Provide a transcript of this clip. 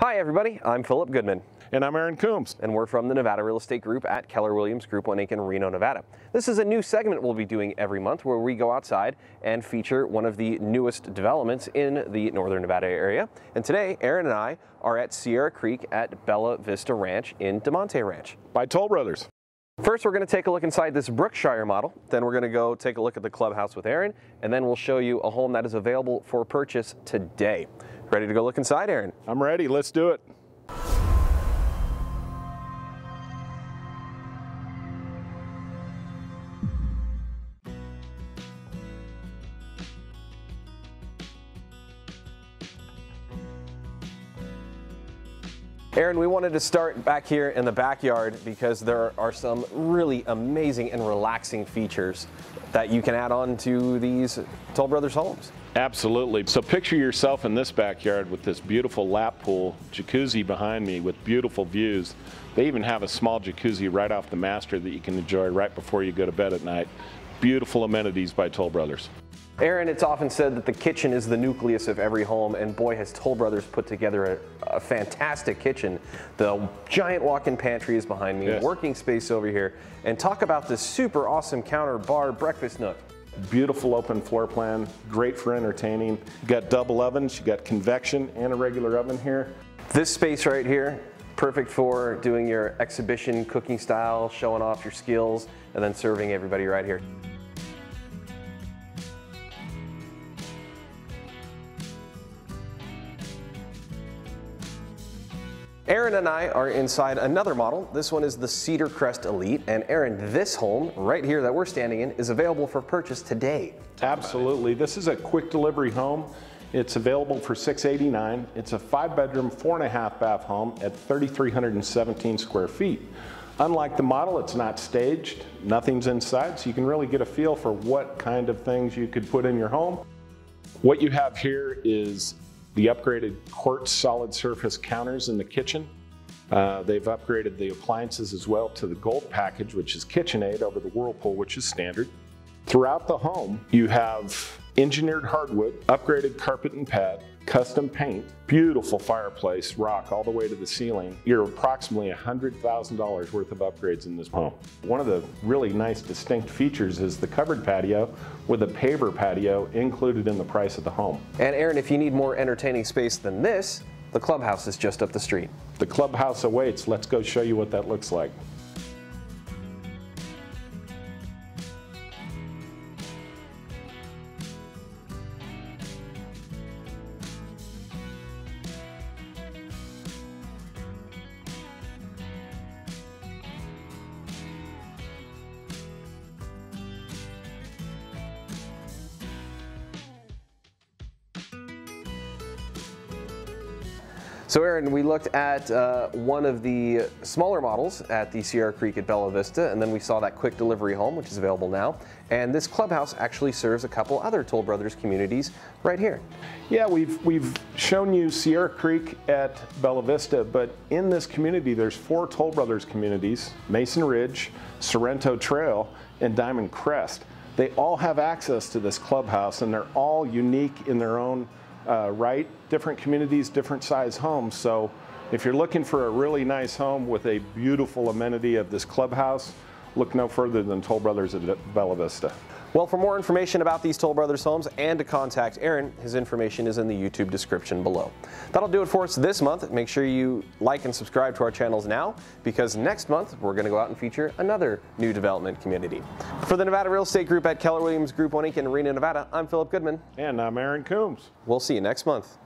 Hi, everybody. I'm Phillip Goodman. And I'm Aaron Coombs. And we're from the Nevada Real Estate Group at Keller Williams Group 1 Inc. in Reno, Nevada. This is a new segment we'll be doing every month where we go outside and feature one of the newest developments in the Northern Nevada area. And today, Aaron and I are at Sierra Creek at Bella Vista Ranch in Damonte Ranch. By Toll Brothers. First, we're going to take a look inside this Brookshire model. Then we're going to go take a look at the clubhouse with Aaron, and then we'll show you a home that is available for purchase today. Ready to go look inside, Aaron? I'm ready. Let's do it. Aaron, we wanted to start back here in the backyard because there are some really amazing and relaxing features that you can add on to these Toll Brothers homes. Absolutely. So picture yourself in this backyard with this beautiful lap pool, jacuzzi behind me with beautiful views. They even have a small jacuzzi right off the master that you can enjoy right before you go to bed at night. Beautiful amenities by Toll Brothers. Aaron, it's often said that the kitchen is the nucleus of every home, and boy, has Toll Brothers put together a, a fantastic kitchen. The giant walk-in pantry is behind me, yes. working space over here, and talk about this super awesome counter bar breakfast nook. Beautiful open floor plan, great for entertaining. You got double ovens, you got convection and a regular oven here. This space right here, perfect for doing your exhibition cooking style, showing off your skills, and then serving everybody right here. Aaron and I are inside another model. This one is the Cedar Crest Elite. And Aaron, this home right here that we're standing in is available for purchase today. Absolutely. This is a quick delivery home. It's available for 689. It's a five bedroom, four and a half bath home at 3,317 square feet. Unlike the model, it's not staged, nothing's inside, so you can really get a feel for what kind of things you could put in your home. What you have here is the upgraded quartz solid surface counters in the kitchen. Uh, they've upgraded the appliances as well to the gold package, which is KitchenAid over the Whirlpool, which is standard. Throughout the home, you have engineered hardwood, upgraded carpet and pad, custom paint, beautiful fireplace, rock all the way to the ceiling. You're approximately $100,000 worth of upgrades in this home. One of the really nice distinct features is the covered patio with a paver patio included in the price of the home. And Aaron, if you need more entertaining space than this, the clubhouse is just up the street. The clubhouse awaits. Let's go show you what that looks like. So Aaron, we looked at uh, one of the smaller models at the Sierra Creek at Bella Vista, and then we saw that quick delivery home, which is available now. And this clubhouse actually serves a couple other Toll Brothers communities right here. Yeah, we've, we've shown you Sierra Creek at Bella Vista, but in this community, there's four Toll Brothers communities, Mason Ridge, Sorrento Trail, and Diamond Crest. They all have access to this clubhouse, and they're all unique in their own uh, right, different communities, different size homes. So if you're looking for a really nice home with a beautiful amenity of this clubhouse, look no further than Toll Brothers at Bella Vista. Well, for more information about these Toll Brothers homes and to contact Aaron, his information is in the YouTube description below. That'll do it for us this month. Make sure you like and subscribe to our channels now because next month we're going to go out and feature another new development community. For the Nevada Real Estate Group at Keller Williams Group 1 Inc. in Reno, Nevada, I'm Phillip Goodman. And I'm Aaron Coombs. We'll see you next month.